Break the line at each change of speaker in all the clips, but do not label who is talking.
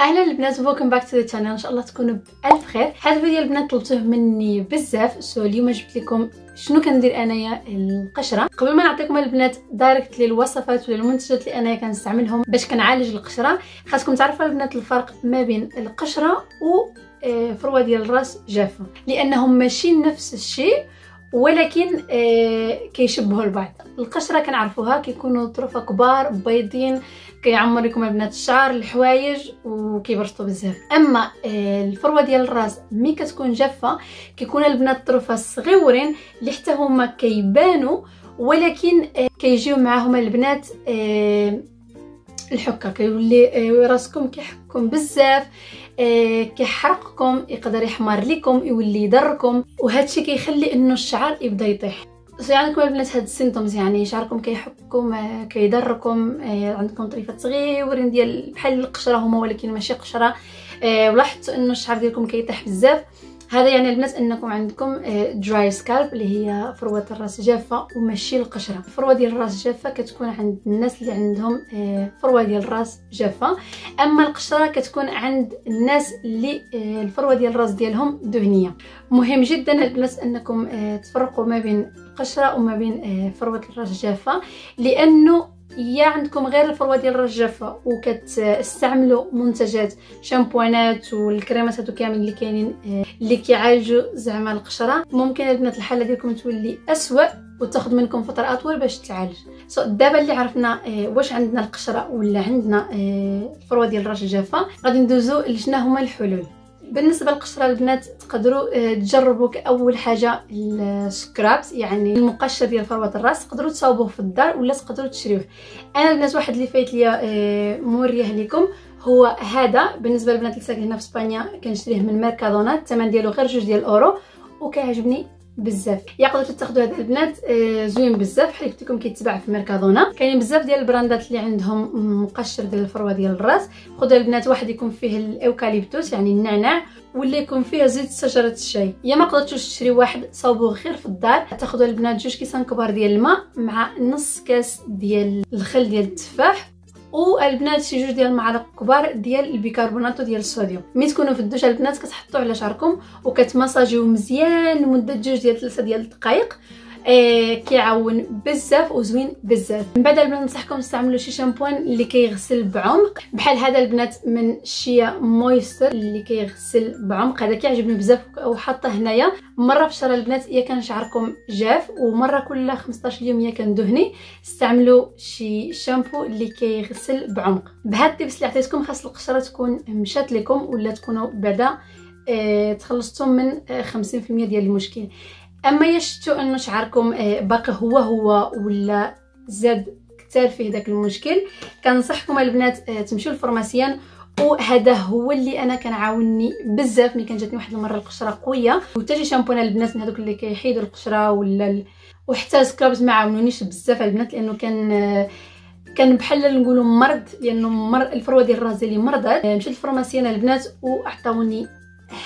أهلا البنات welcome back to the channel إن شاء الله تكونوا بألف خير. هذا الفيديو البنات طلبتوه مني بزاف. so اليوم جبت لكم شنو كندير أنايا القشرة. قبل ما نعطيكم البنات direct لي الوصفات ولا المنتجات اللي أنايا كنستعملهم باش كنعالج القشرة خاصكم تعرفوا البنات الفرق ما بين القشرة و آه، فروة ديال الراس جافة. لأنهم ماشي نفس الشيء ولكن آه كيشبهوا البعض. القشرة كنعرفوها كيكونوا طرفة كبار بيضين كيعمر لكم البنات الشعر الحوايج وكيبرشطوا بزاف. أما آه الفروة ديال الراس ملي كتكون جافة كيكون البنات الطرفه صغيورين اللي حتى هما كيبانوا ولكن آه كيجيو معاهم البنات الحكه كيولي آه راسكم كيحكم بزاف آه كيحرقكم يقدر يحمر لكم يولي يضركم وهادشي كيخلي إنه الشعر يبدأ يطيح. عندكم البنات هاد ال symptoms يعني شعركم كيحكم آه كيضركم عندكم طريفات صغيورين ديال بحال القشرة هما ولكن ماشي قشرة ولاحظتوا إنه الشعر ديالكم كيطيح بزاف. هذا يعني البنات أنكم عندكم dry scalp اللي هي فروة الراس جافة وماشي القشرة. الفروه ديال الراس جافة كتكون عند الناس اللي عندهم فروة ديال الراس جافة. أما القشرة كتكون عند الناس اللي الفروة ديال الراس ديالهم دهنية. مهم جدا البنات أنكم تفرقوا ما بين القشره وما بين فروة الراس جافة لأنه يا عندكم غير الفروة ديال الراس جافه وكتستعملوا منتجات شامبوانات والكريمات هادو كامل اللي كاينين اللي كيعالجوا زعما القشرة. ممكن البنات الحالة ديالكم تولي اسوء وتاخذ منكم فترة أطول باش تعالج. سو دابا اللي عرفنا آه واش عندنا القشرة ولا عندنا آه الفروة ديال الراس جافه غادي ندوزو لشنا هما الحلول. بالنسبة للقشره البنات تقدروا تجربوا كأول حاجة ال scrubs يعني المقشر ديال فروة الراس تقدروا تصاوبوه في الدار ولا تقدروا تشريوه. أنا البنات واحد اللي فايت ليا موريه لكم هو هذا بالنسبة للبنات اللي ساكنين هنا في إسبانيا كنشريه من ميركادونا الثمن ديالو غير جوج ديال الأورو وكيعجبني بزاف. يقدروا تاخذوا هذا البنات زوين بزاف بحال قلت لكم كيتباع في ميركادونا كاينين بزاف ديال البراندات اللي عندهم مقشر ديال الفروة ديال الراس. خذوا البنات واحد يكون فيه ال eucalyptus يعني النعناع ولا يكون فيها زيت شجرة الشاي. يا ما قدرتوش تشري واحد صوبوه غير في الدار. تاخذوا البنات جوج كيسان كبار ديال الماء مع نص كاس ديال الخل ديال التفاح. والبنات شي جوج ديال المعالق كبار ديال البيكربونات ديال الصوديوم. ملي تكونوا في الدوش البنات كتحطوا على شعركم وكتماساجيو مزيان لمدة جوج ديال ثلاثة ديال الدقائق آه كيعاون بزاف وزوين بزاف. من بعد البنات ننصحكم تستعملوا شي شامبوان اللي كيغسل بعمق. بحال هذا البنات من Shea Moisture اللي كيغسل بعمق. هذا كيعجبني بزاف وحاطه هنايا. مرة في الشهر البنات يا كان شعركم جاف ومرة كل 15 يوم يا كان دهني استعملوا شي شامبو اللي كيغسل بعمق. بهاد التيبس اللي عطيتكم خاص القشرة تكون مشات لكم ولا تكونوا بعدا آه تخلصتم من 50% ديال المشكل. أما يشتو انه شعركم باقي هو هو ولا زاد كثر فيه داك المشكل كنصحكم البنات تمشيو للفرماسيان وهذا هو اللي أنا كنعاونني بزاف ملي كان جاتني واحد المرة القشرة قوية. وحتى شي شامبونا البنات من هذوك اللي كيحيدوا القشرة ولا ال... وحتى scrubs ما عاونونيش بزاف البنات لأنه كان كان بحال نقولوا مرض لأنه مر الفروة ديال الراس ديالي مرضت. مشيت لل pharmacien البنات واعطاوني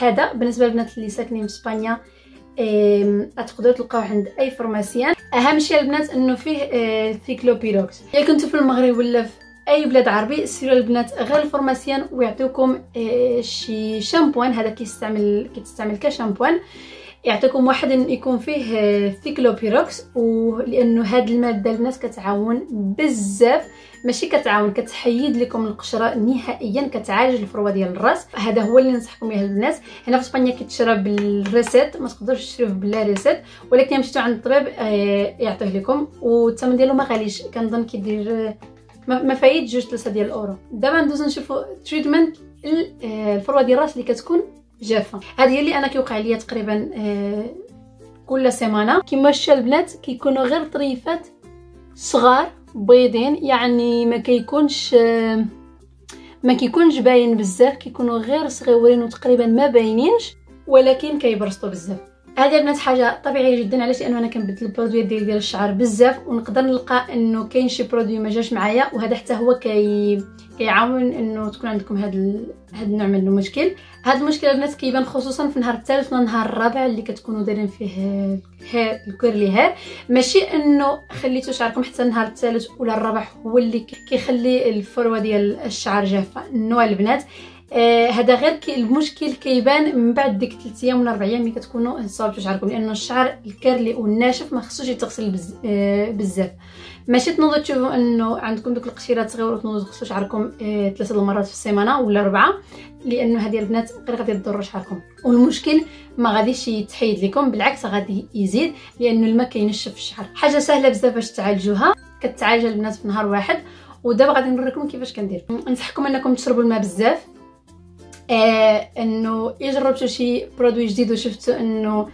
هذا. بالنسبة للبنات اللي ساكنين في إسبانيا تقدروا تلقاوه عند أي pharmacien أهم شيء البنات إنه فيه ciclopirox. إلا كنتو في المغرب ولا في أي بلاد عربي سيروا البنات غير ال pharmacien ويعطيوكم شي شامبوان. هذا كيستعمل كتستعمل كشامبوان. يعطيكم واحد يكون فيه ciclopirox ولأنه هاد المادة البنات كتعاون بزاف. ماشي كتعاون كتحيد لكم القشرة نهائيا كتعالج الفروة ديال الرأس. هذا هو اللي ننصحكم به البنات هنا في إسبانيا كيتشرى بال recette ما تقدروش تشريوه بلا recette ولكن مشيتو عند الطبيب يعطيه لكم. والثمن ديالو ما غاليش كنظن كيدير ما فايت جوج ثلاثة ديال الأورو. دابا ندوزو نشوفو treatment الفروة ديال الرأس اللي كتكون. جافه هذه اللي أنا كيوقع ليا تقريبا كل سيمانة. كما شفتوا البنات كيكونوا غير طريفات صغار بيضين يعني ما كيكونش ما كيكونش باين بزاف كيكونوا غير صغيورين وتقريبا ما باينينش ولكن كيبرصوا بزاف. هذه البنات حاجة طبيعية جدا علاش؟ لأنه أنا كنبدل ال produit ديال ديال الشعر بزاف ونقدر نلقى إنه كاين شي produit ما جاش معايا وهذا حتى هو كي كيعاون إنه تكون عندكم هذا ال... هذا النوع من المشكل. هذا المشكل البنات كيبان خصوصا في النهار الثالث ولا النهار الرابع اللي كتكونوا دايرين فيه غير ال curly hair ماشي إنه خليتو شعركم حتى النهار الثالث ولا الرابع هو اللي كيخلي الفروة ديال الشعر جافة. النوع البنات آه غير المشكل كيبان من بعد ديك 3 أيام ولا 4 أيام ملي كتكونوا صاوبتوا شعركم لأن الشعر ال curly والناشف ما خصوش يتغسل بز... آه بزاف. ماشي تنوضوا تشوفوا أنه عندكم دوك القشيرات صغيرة وتنوضوا تغسلوا شعركم آه ثلاثة المرات في السيمانة ولا اربعه لأنه هذه البنات غير غادي تضروا شعركم والمشكل ما غاديش يتحيد لكم بالعكس غادي يزيد لأنه الماء كينشف الشعر. حاجة سهلة بزاف باش تعالجوها كتعالج البنات في نهار واحد ودابا غادي نوريكم كيفاش كندير. ننصحكم أنكم تشربوا الماء بزاف. آه إنه يجربتوا شي برودوي جديد وشفتوا إنه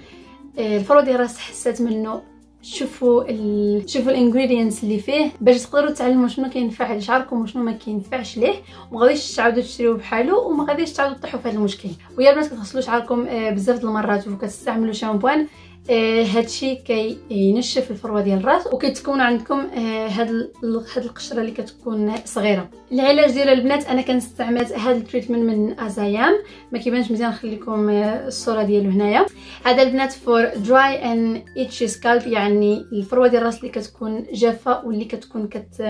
آه الفرو ديال راس حسات منه شوفوا ال... شوفوا ال ingredients اللي فيه باش تقدروا تعلموا شنو كينفع لشعركم وشنو ما كينفعش ليه وما غاديش تعاودوا تشريوه بحالو وما غاديش تعاودوا تطيحوا في هذا المشكل. ويا البنات كتغسلوا شعركم آه بزاف المرات وكتستعملوا شامبوان آه هادشي كينشف الفروة ديال الراس وكتكون عندكم آه هاد هاد القشرة اللي كتكون صغيرة. العلاج ديال البنات أنا كنستعمل هاد ال treatment من As I Am ما كيبانش مزيان نخلي لكم آه الصورة ديالو هنايا. هذا البنات for dry and itchy scalp يعني الفروة ديال الراس اللي كتكون جافة واللي كتكون كت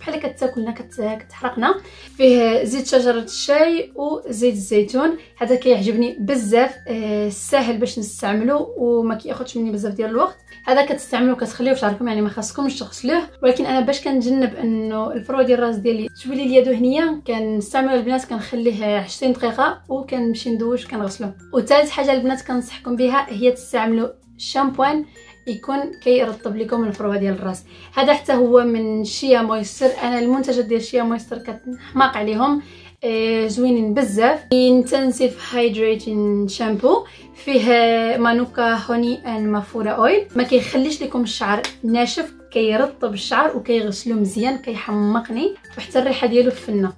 بحال كتاكلنا كتحرقنا. فيه زيت شجرة الشاي وزيت الزيتون. هذا كيعجبني بزاف ساهل باش نستعملو وما كياخذش مني بزاف ديال الوقت. هذا كتستعملوه كتخليوه في شعركم يعني ما خاصكمش تغسلوه. ولكن أنا باش كنتجنب إنه الفروه ديال الراس ديالي تولي ليا دهنيه كنستعمل البنات كنخليه 20 دقيقة وكنمشي ندوش كنغسلو وثالث حاجة البنات كنصحكم بها هي تستعملوا شامبوان يكون كيرطب لكم الفروه ديال الراس. هذا حتى هو من Shea Moisture. أنا المنتجات ديال Shea Moisture كنحماق عليهم. زوينين بزاف. intensive hydrating shampoo فيه manuka honey and mafura oil. ما كيخليش لكم الشعر ناشف كيرطب الشعر وكيغسلو مزيان كيحمقني. وحتى الريحة ديالو فن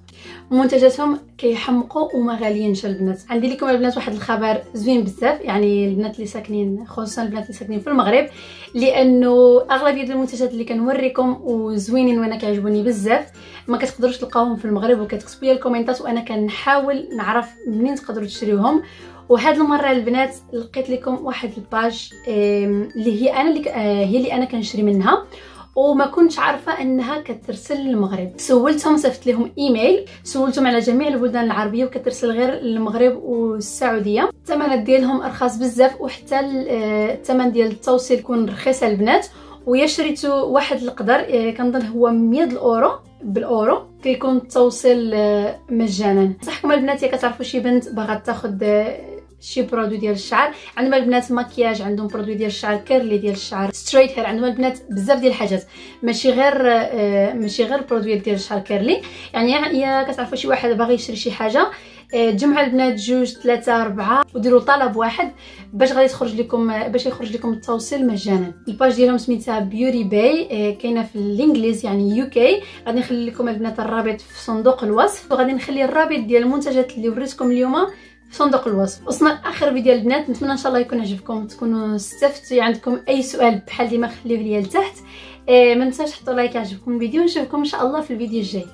منتجاتهم كيحمقوا وما غاليينش البنات. عندي لكم البنات واحد الخبر زوين بزاف يعني البنات اللي ساكنين خصوصا البنات اللي ساكنين في المغرب لأنه أغلبية المنتجات اللي كنوريكم وزوينين وأنا كيعجبوني بزاف ما كتقدروش تلقاوهم في المغرب وكتكتبوا لي الكومنتات وأنا كنحاول نعرف منين تقدروا تشريوهم. وهاد المرة البنات لقيت لكم واحد الباج اللي هي أنا اللي هي اللي أنا كنشري منها. وما كنتش عارفة إنها كترسل للمغرب. سولتهم صيفط لهم إيميل. سولتهم على جميع البلدان العربية وكترسل غير للمغرب والسعودية. الثمنات ديالهم أرخص بزاف وحتى الثمن ديال التوصيل يكون رخيص البنات. و يلا شريتو واحد القدر كنظن هو 100 الأورو بالأورو كيكون التوصيل مجانا. صحكم البنات يلا كتعرفوا شي بنت باغا تاخذ شي produits ديال الشعر. عندهم البنات مكياج عندهم produits ديال الشعر curly ديال الشعر straight hair عندهم البنات بزاف ديال الحاجات ماشي غير آه ماشي غير produits ديال الشعر curly. يعني يلا كتعرفوا شي واحد باغي يشري شي حاجة تجمعوا البنات جوج ثلاثة أربعة وديروا طلب واحد باش غادي تخرج لكم باش يخرج لكم التوصيل مجانا. ال page ديالهم سميتها Beauty By كاينة في الإنجليز يعني UK غادي نخلي لكم البنات الرابط في صندوق الوصف وغادي نخلي الرابط ديال المنتجات اللي وريتكم اليوم صندوق الوصف. وصلنا لآخر فيديو البنات نتمنى إن شاء الله يكون عجبكم تكونوا استفدتوا. عندكم أي سؤال بحال ديما خليوه ليا لتحت. إيه ما تنساوش تحطوا لايك عجبكم الفيديو. نشوفكم إن شاء الله في الفيديو الجاي.